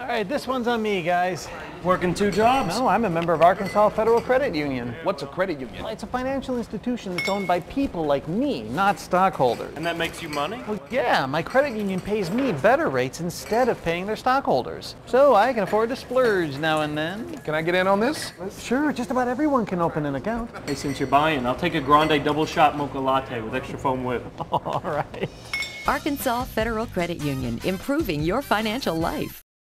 All right, this one's on me, guys. Working two jobs? No, I'm a member of Arkansas Federal Credit Union. What's a credit union? Well, it's a financial institution that's owned by people like me, not stockholders. And that makes you money? Well, yeah, my credit union pays me better rates instead of paying their stockholders. So I can afford to splurge now and then. Can I get in on this? Sure, just about everyone can open an account. Hey, since you're buying, I'll take a grande double shot mocha latte with extra foam whip. All right. Arkansas Federal Credit Union, improving your financial life.